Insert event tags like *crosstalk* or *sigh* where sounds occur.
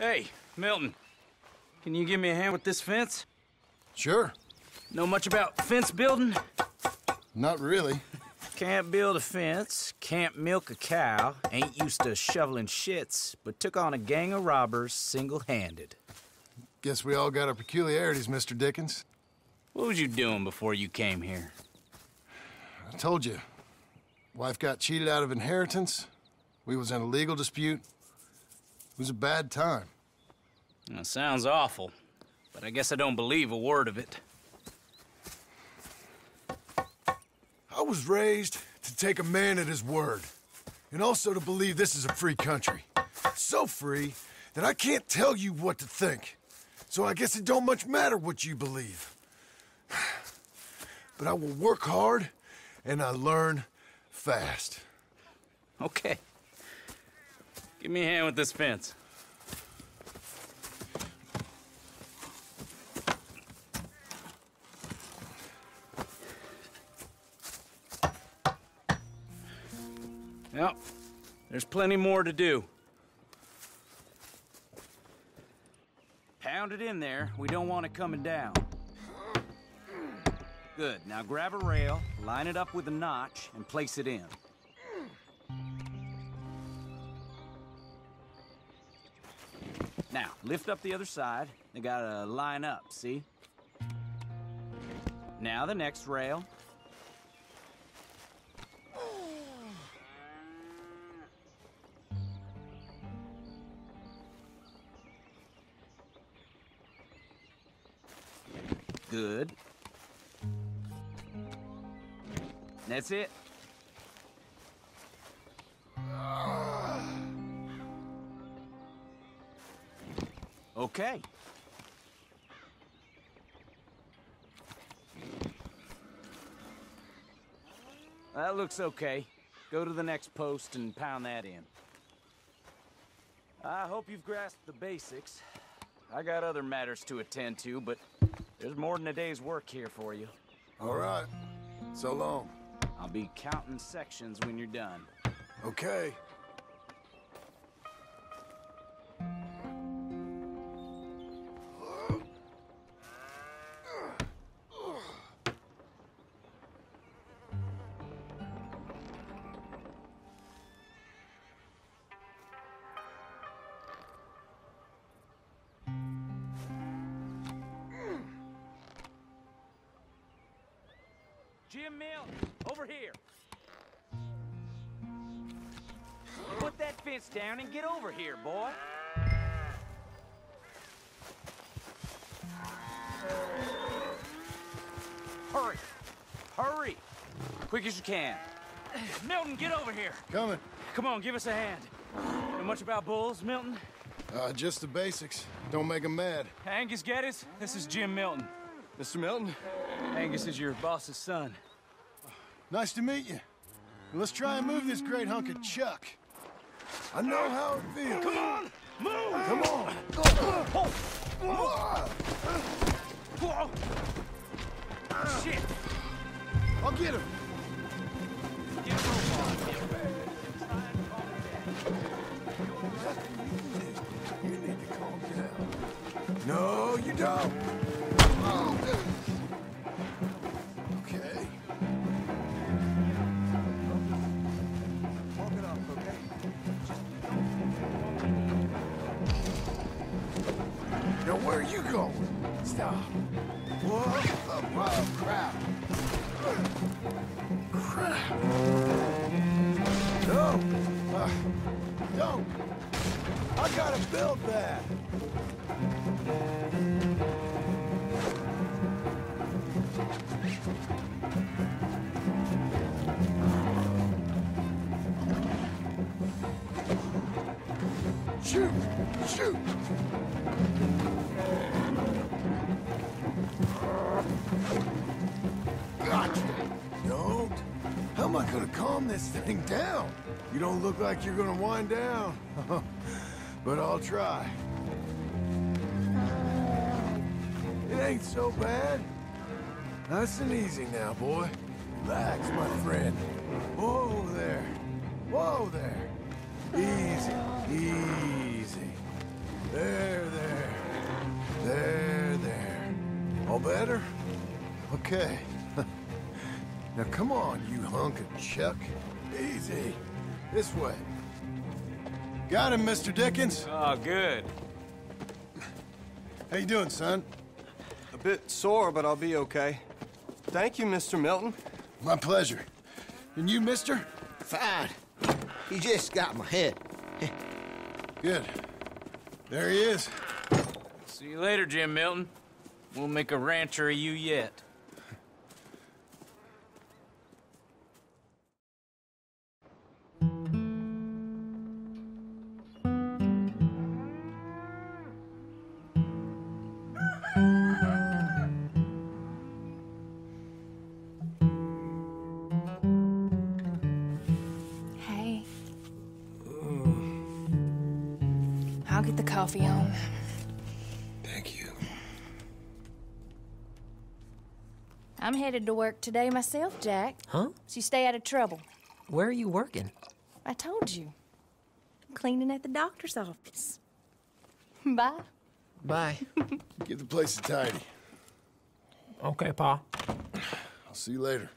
Hey, Milton. Can you give me a hand with this fence? Sure. Know much about fence building? Not really. Can't build a fence, can't milk a cow, ain't used to shoveling shits, but took on a gang of robbers single-handed. Guess we all got our peculiarities, Mr. Dickens. What was you doing before you came here? I told you. Wife got cheated out of inheritance. We was in a legal dispute. It was a bad time. That sounds awful, but I guess I don't believe a word of it. I was raised to take a man at his word, and also to believe this is a free country. So free that I can't tell you what to think. So I guess it don't much matter what you believe. *sighs* But I will work hard, and I learn fast. Okay. Give me a hand with this fence. Yep. There's plenty more to do. Pound it in there. We don't want it coming down. Good. Now grab a rail, line it up with a notch, and place it in. Now, lift up the other side. They gotta line up, see? Now the next rail. Good. That's it. Okay. That looks okay. Go to the next post and pound that in. I hope you've grasped the basics. I got other matters to attend to, but there's more than a day's work here for you. All right. So long. I'll be counting sections when you're done. Okay. Jim Milton, over here. Put that fence down and get over here, boy. Hurry. Hurry. Quick as you can. Milton, get over here. Coming. Come on, give us a hand. Know much about bulls, Milton? Uh, just the basics. Don't make make 'em mad. Angus Geddes, this is Jim Milton. Mr. Milton, Angus is your boss's son. nice to meet you. Let's try and move this great hunk of chuck. I know how it feels. Come on, move! Come on. Whoa. Shit! I'll get him. Get a rope on, You need to calm down. No, you don't. Going? Stop. Whoa, whoa, crap. Crap. No. Uh, don't. I gotta build that. Shoot! Shoot! Gotcha! Don't. How am I gonna calm this thing down? You don't look like you're gonna wind down. *laughs* but I'll try. It ain't so bad. Nice and easy now, boy. Relax, my friend. Whoa there. Whoa there. Easy, easy. There there. There better? Okay. *laughs* now come on, you hunk of Chuck. Easy. This way. Got him, Mr. Dickens. Oh, good. How you doing, son? A bit sore, but I'll be okay. Thank you, Mr. Milton. My pleasure. And you, mister? Fine. He just got my head. *laughs* Good. There he is. See you later, Jim Milton. We'll make a rancher of you yet. Hey. I'll get the coffee on. I'm headed to work today myself, Jack. Huh? So you stay out of trouble. Where are you working? I told you. I'm cleaning at the doctor's office. *laughs* Bye. Bye. Get the place a tidy. okay, Pa. I'll see you later.